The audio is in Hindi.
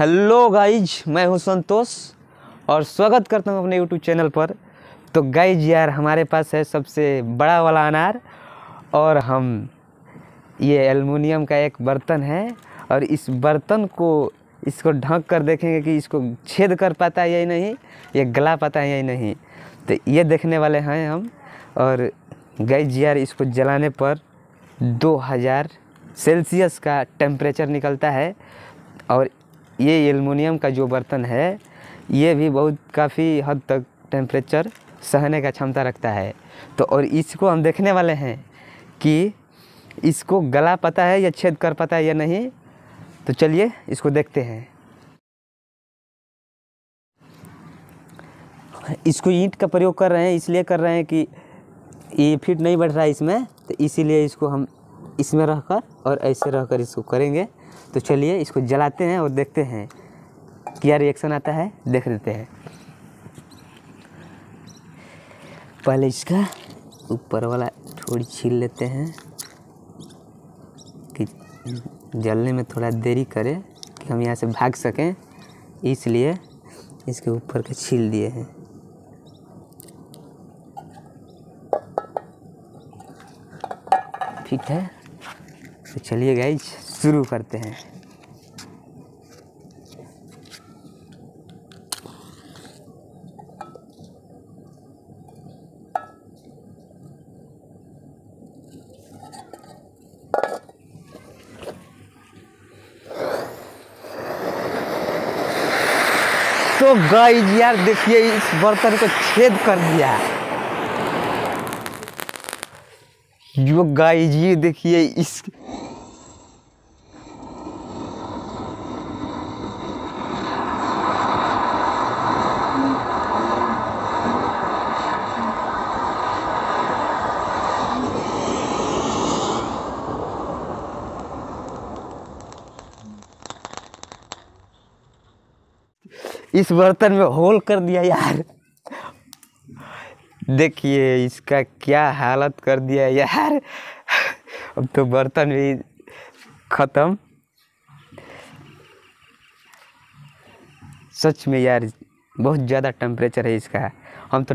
हेलो गाइज़ मैं हूँ संतोष और स्वागत करता हूँ अपने यूट्यूब चैनल पर। तो गाइज़ यार, हमारे पास है सबसे बड़ा वाला अनार और हम, ये एलुमिनियम का एक बर्तन है और इस बर्तन को इसको ढक कर देखेंगे कि इसको छेद कर पाता है या नहीं, या गला पाता है या नहीं। तो ये देखने वाले हैं हम और गाइज़ यार, इसको जलाने पर 2000 सेल्सियस का टेम्परेचर निकलता है और ये एलुमिनियम का जो बर्तन है, ये भी बहुत काफ़ी हद तक टेम्परेचर सहने का क्षमता रखता है। तो और इसको हम देखने वाले हैं कि इसको गला पता है या छेद कर पता है या नहीं? तो चलिए इसको देखते हैं। इसको ईंट का प्रयोग कर रहे हैं, इसलिए कर रहे हैं कि ये फिट नहीं बैठ रहा है इसमें तो इसीलिए इसको हम इसमें रहकर और ऐसे रहकर इसको करेंगे। तो चलिए इसको जलाते हैं और देखते हैं क्या रिएक्शन आता है। देख लेते हैं। पहले इसका ऊपर वाला थोड़ी छील लेते हैं कि जलने में थोड़ा देरी करे कि हम यहाँ से भाग सकें। इसलिए इसके ऊपर के छील दिए हैं। ठीक है। तो चलिए गाइज़ शुरू करते हैं। तो गाइज़ यार देखिए, इस बर्तन को छेद कर दिया। जो गाइज़ ये देखिए इस इस बर्तन में होल कर दिया यार। देखिए, इसका क्या हालत कर दिया यार। अब तो बर्तन भी ख़त्म। सच में यार, बहुत ज़्यादा टेम्परेचर है इसका। हम तो